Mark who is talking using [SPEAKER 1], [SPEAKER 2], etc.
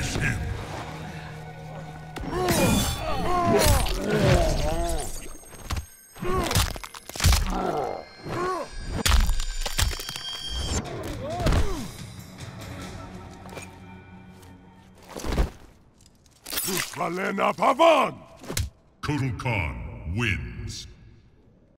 [SPEAKER 1] Finish him! Valena Pavan! Kotal Khan wins.